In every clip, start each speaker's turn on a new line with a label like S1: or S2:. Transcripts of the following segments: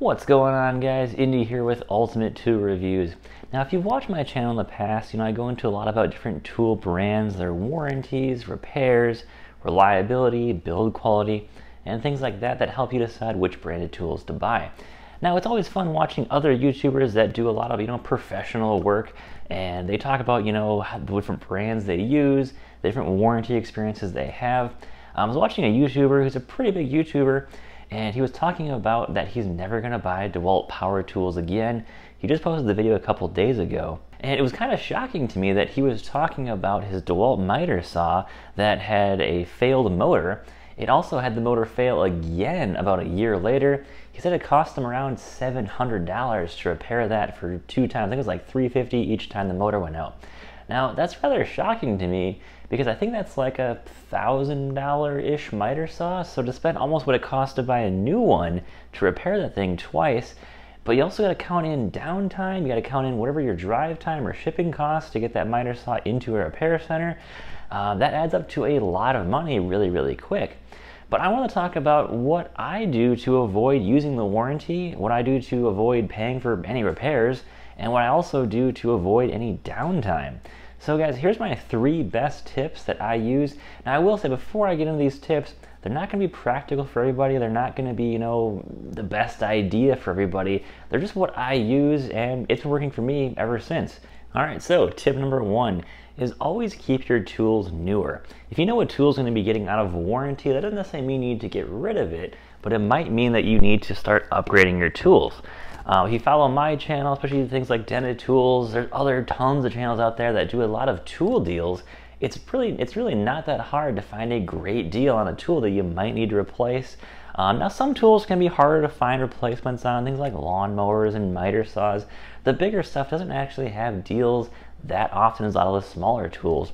S1: What's going on guys? Indy here with Ultimate Tool Reviews. Now if you've watched my channel in the past, you know I go into a lot about different tool brands, their warranties, repairs, reliability, build quality, and things like that that help you decide which branded tools to buy. Now it's always fun watching other YouTubers that do a lot of, you know, professional work and they talk about, you know, the different brands they use, the different warranty experiences they have. Um, I was watching a YouTuber who's a pretty big YouTuber and he was talking about that he's never to buy DeWalt power tools again. He just posted the video a couple days ago. And it was kind of shocking to me that he was talking about his DeWalt miter saw that had a failed motor. It also had the motor fail again about a year later. He said it cost him around $700 to repair that for two times. I think it was like 350 each time the motor went out. Now, that's rather shocking to me because I think that's like a thousand dollar ish miter saw. So to spend almost what it costs to buy a new one to repair that thing twice, but you also got to count in downtime. You got to count in whatever your drive time or shipping costs to get that miter saw into a repair center. Uh, that adds up to a lot of money really, really quick. But I want to talk about what I do to avoid using the warranty, what I do to avoid paying for any repairs, and what I also do to avoid any downtime. So guys, here's my three best tips that I use. Now I will say before I get into these tips, they're not going to be practical for everybody. They're not going to be, you know, the best idea for everybody. They're just what I use and it's been working for me ever since. All right, so tip number one is always keep your tools newer. If you know a tool is going to be getting out of warranty, that doesn't necessarily mean you need to get rid of it, but it might mean that you need to start upgrading your tools. Uh, if you follow my channel, especially things like Dented Tools, there's other tons of channels out there that do a lot of tool deals. It's really, it's really not that hard to find a great deal on a tool that you might need to replace. Um, now some tools can be harder to find replacements on, things like lawnmowers and miter saws. The bigger stuff doesn't actually have deals that often as a lot of the smaller tools.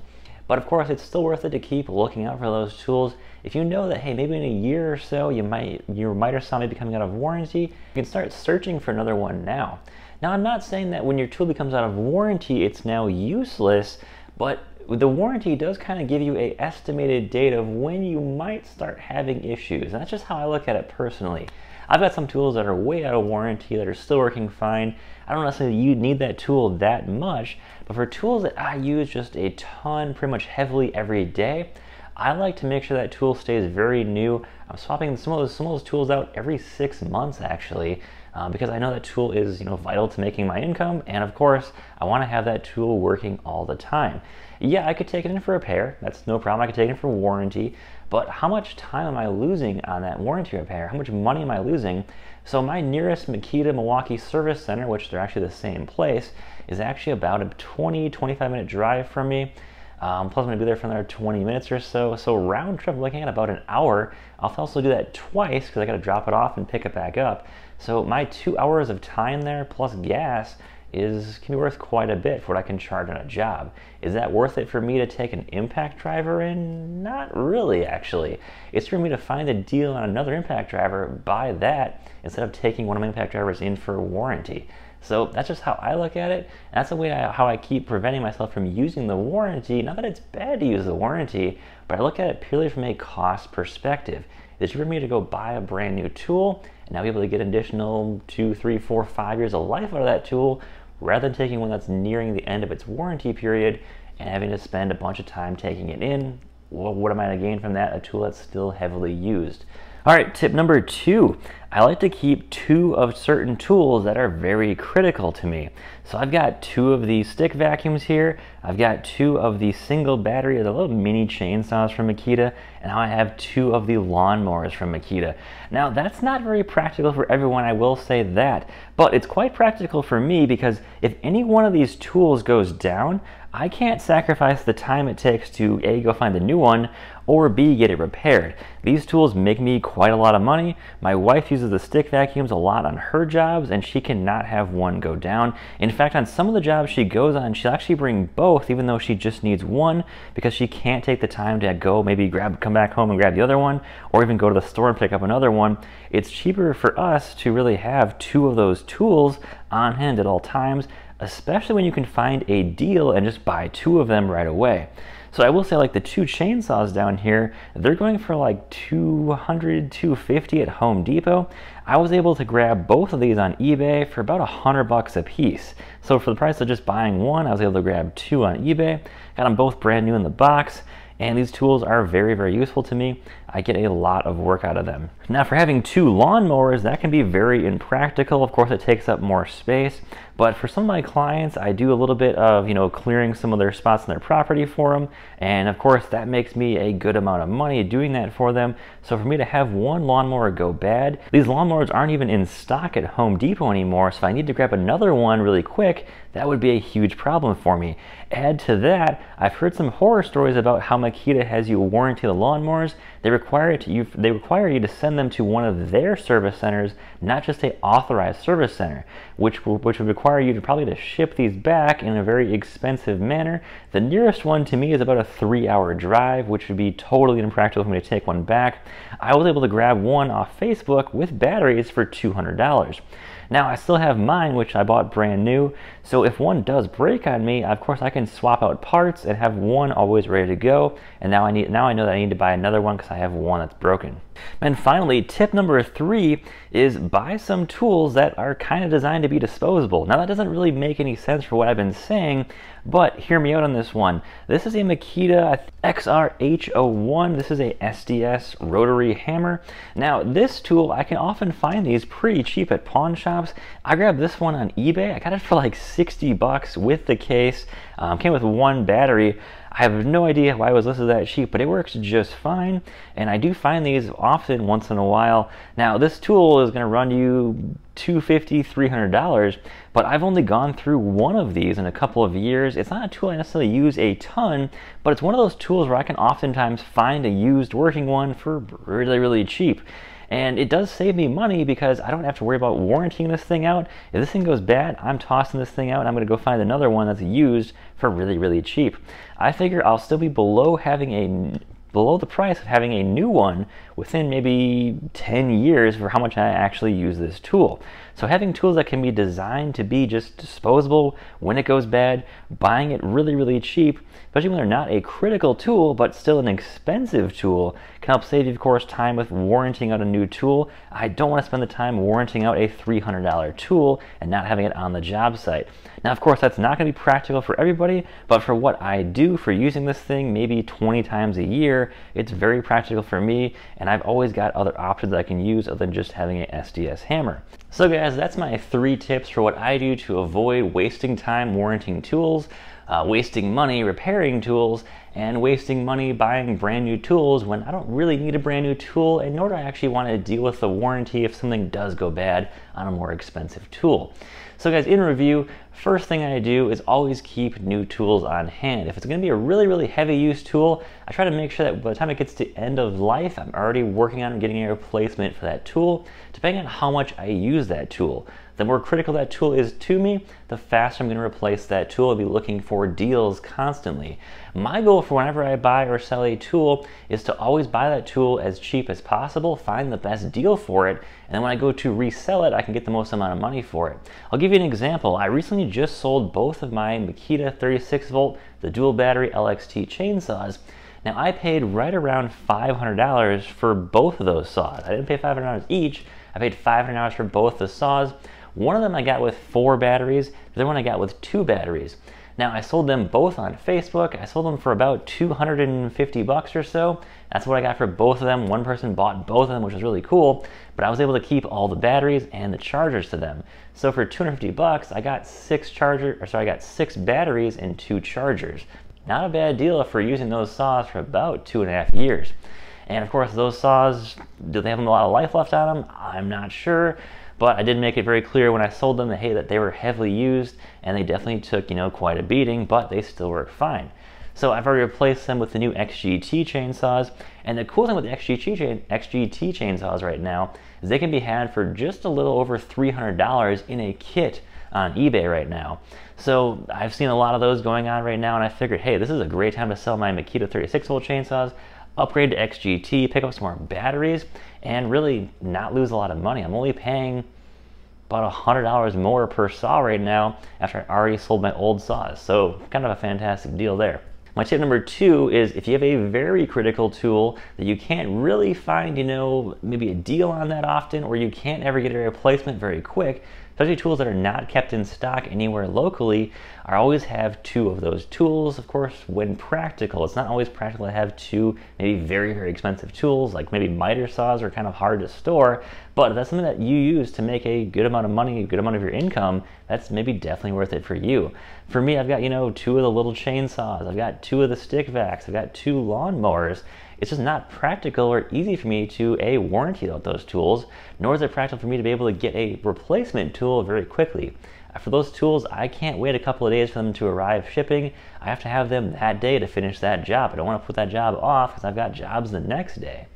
S1: But of course, it's still worth it to keep looking out for those tools. If you know that, hey, maybe in a year or so, you might your miter saw may be coming out of warranty, you can start searching for another one now. Now, I'm not saying that when your tool becomes out of warranty, it's now useless, but the warranty does kind of give you a estimated date of when you might start having issues. And that's just how I look at it personally. I've got some tools that are way out of warranty that are still working fine. I don't necessarily you need that tool that much, but for tools that I use just a ton, pretty much heavily every day, I like to make sure that tool stays very new. I'm swapping some of those, some of those tools out every six months actually, uh, because I know that tool is you know vital to making my income, and of course I want to have that tool working all the time. Yeah, I could take it in for repair. That's no problem. I could take it in for warranty. But how much time am I losing on that warranty repair? How much money am I losing? So my nearest Makita Milwaukee Service Center, which they're actually the same place, is actually about a 20, 25 minute drive from me. Um, plus I'm gonna be there for another 20 minutes or so. So round trip, looking at about an hour. I'll also do that twice because I gotta drop it off and pick it back up. So my two hours of time there plus gas is can be worth quite a bit for what I can charge on a job. Is that worth it for me to take an impact driver in? Not really, actually. It's for me to find a deal on another impact driver, buy that, instead of taking one of my impact drivers in for warranty. So that's just how I look at it. That's the way I, how I keep preventing myself from using the warranty. Not that it's bad to use the warranty, but I look at it purely from a cost perspective. It's for me to go buy a brand new tool and now be able to get additional two, three, four, five years of life out of that tool rather than taking one that's nearing the end of its warranty period and having to spend a bunch of time taking it in. Well, what am I going to gain from that? A tool that's still heavily used. All right, tip number two, I like to keep two of certain tools that are very critical to me. So I've got two of these stick vacuums here. I've got two of the single battery, the little mini chainsaws from Makita, and now I have two of the lawnmowers from Makita. Now that's not very practical for everyone, I will say that, but it's quite practical for me because if any one of these tools goes down, I can't sacrifice the time it takes to A, go find a new one, or B, get it repaired. These tools make me quite a lot of money. My wife uses the stick vacuums a lot on her jobs, and she cannot have one go down. In fact, on some of the jobs she goes on, she'll actually bring both, even though she just needs one, because she can't take the time to go maybe grab, come back home and grab the other one, or even go to the store and pick up another one. It's cheaper for us to really have two of those tools on hand at all times. Especially when you can find a deal and just buy two of them right away. So I will say like the two chainsaws down here, they're going for like 200, 250 at Home Depot. I was able to grab both of these on eBay for about a hundred bucks a piece. So for the price of just buying one, I was able to grab two on eBay. Got them both brand new in the box and these tools are very, very useful to me. I get a lot of work out of them. Now for having two lawnmowers, that can be very impractical. Of course, it takes up more space, but for some of my clients, I do a little bit of, you know, clearing some of their spots in their property for them. And of course, that makes me a good amount of money doing that for them. So for me to have one lawnmower go bad, these lawnmowers aren't even in stock at Home Depot anymore. So if I need to grab another one really quick, that would be a huge problem for me. Add to that, I've heard some horror stories about how Makita has you warranty the lawnmowers. They require it you, they require you to send them to one of their service centers, not just a authorized service center, which which would require you to probably to ship these back in a very expensive manner. The nearest one to me is about a three-hour drive, which would be totally impractical for me to take one back. I was able to grab one off Facebook with batteries for $200. Now I still have mine, which I bought brand new. So if one does break on me, of course I can swap out parts and have one always ready to go. And now I need now I know that I need to buy another one because I have one that's broken. And finally, tip number three is buy some tools that are kind of designed to be disposable. Now that doesn't really make any sense for what I've been saying, but hear me out on this one. This is a Makita XRH01. This is a SDS rotary hammer. Now this tool, I can often find these pretty cheap at pawn shops. I grabbed this one on eBay. I got it for like 60 bucks with the case. Um, came with one battery. I have no idea why it was listed that cheap, but it works just fine. And I do find these often once in a while. Now, this tool is going to run you $250, $300, but I've only gone through one of these in a couple of years. It's not a tool I necessarily use a ton, but it's one of those tools where I can oftentimes find a used working one for really, really cheap. And it does save me money because I don't have to worry about warranting this thing out. If this thing goes bad, I'm tossing this thing out and I'm going to go find another one that's used for really, really cheap. I figure I'll still be below having a below the price of having a new one within maybe 10 years for how much I actually use this tool. So having tools that can be designed to be just disposable when it goes bad, buying it really, really cheap, especially when they're not a critical tool, but still an expensive tool, can help save you, of course, time with warranting out a new tool. I don't want to spend the time warranting out a $300 tool and not having it on the job site. Now, of course, that's not going to be practical for everybody, but for what I do for using this thing maybe 20 times a year, it's very practical for me, and I've always got other options I can use other than just having an SDS hammer. So guys, that's my three tips for what I do to avoid wasting time warranting tools uh, wasting money repairing tools and wasting money buying brand new tools when I don't really need a brand new tool and nor do I actually want to deal with the warranty if something does go bad on a more expensive tool. So guys, in review, first thing I do is always keep new tools on hand. If it's gonna be a really, really heavy use tool, I try to make sure that by the time it gets to end of life, I'm already working on getting a replacement for that tool, depending on how much I use that tool. The more critical that tool is to me, the faster I'm going to replace that tool. I'll be looking for deals constantly. My goal for whenever I buy or sell a tool is to always buy that tool as cheap as possible, find the best deal for it, and then when I go to resell it, I can get the most amount of money for it. I'll give you an example. I recently just sold both of my Makita 36 volt, the dual battery LXT chainsaws. Now I paid right around $500 for both of those saws. I didn't pay $500 each, I paid $500 for both the saws. One of them I got with four batteries, the other one I got with two batteries. Now I sold them both on Facebook. I sold them for about 250 bucks or so. That's what I got for both of them. One person bought both of them, which was really cool, but I was able to keep all the batteries and the chargers to them. So for 250 bucks, I got six charger, or sorry, I got six batteries and two chargers. Not a bad deal for using those saws for about two and a half years. And of course, those saws, do they have a lot of life left on them? I'm not sure. But I did make it very clear when I sold them that, hey, that they were heavily used and they definitely took, you know, quite a beating, but they still work fine. So I've already replaced them with the new XGT chainsaws. And the cool thing with the XGT, chain, XGT chainsaws right now is they can be had for just a little over $300 in a kit on eBay right now. So I've seen a lot of those going on right now and I figured, hey, this is a great time to sell my Makita 36 volt chainsaws upgrade to XGT, pick up some more batteries, and really not lose a lot of money. I'm only paying about $100 more per saw right now after I already sold my old saws. So kind of a fantastic deal there. My tip number two is if you have a very critical tool that you can't really find, you know, maybe a deal on that often, or you can't ever get a replacement very quick, especially tools that are not kept in stock anywhere locally, I always have two of those tools. Of course, when practical, it's not always practical to have two maybe very, very expensive tools, like maybe miter saws are kind of hard to store, but if that's something that you use to make a good amount of money, a good amount of your income, that's maybe definitely worth it for you. For me, I've got, you know, two of the little chainsaws, I've got two of the stick vacs, I've got two lawnmowers, it's just not practical or easy for me to a warranty out those tools, nor is it practical for me to be able to get a replacement tool very quickly. Uh, for those tools, I can't wait a couple of days for them to arrive shipping. I have to have them that day to finish that job. I don't want to put that job off because I've got jobs the next day.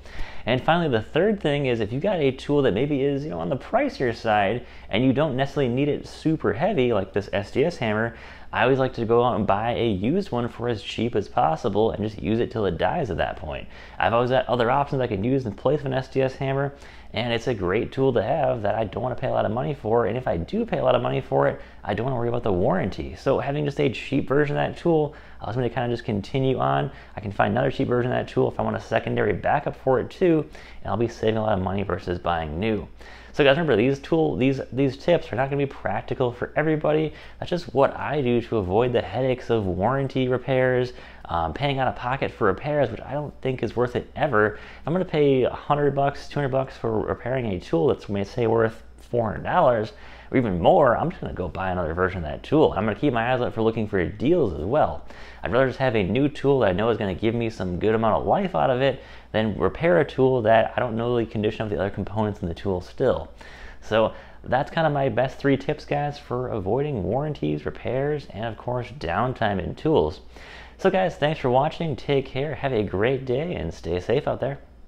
S1: And finally, the third thing is if you've got a tool that maybe is you know on the pricier side and you don't necessarily need it super heavy like this SDS hammer, I always like to go out and buy a used one for as cheap as possible and just use it till it dies at that point. I've always got other options I can use in place of an SDS hammer, and it's a great tool to have that I don't want to pay a lot of money for. And if I do pay a lot of money for it, I don't want to worry about the warranty. So having just a cheap version of that tool allows me to kind of just continue on. I can find another cheap version of that tool if I want a secondary backup for it too, and I'll be saving a lot of money versus buying new. So guys, remember these tool these these tips are not going to be practical for everybody. That's just what I do to avoid the headaches of warranty repairs, um, paying out of pocket for repairs, which I don't think is worth it ever. I'm going to pay 100 bucks, 200 bucks for repairing a tool that's may say worth $400 or even more, I'm just going to go buy another version of that tool. I'm to keep my eyes out for looking for deals as well. I'd rather just have a new tool that I know is going to give me some good amount of life out of it than repair a tool that I don't know the condition of the other components in the tool still. So that's kind of my best three tips, guys, for avoiding warranties, repairs, and of course, downtime in tools. So guys, thanks for watching. Take care, have a great day, and stay safe out there.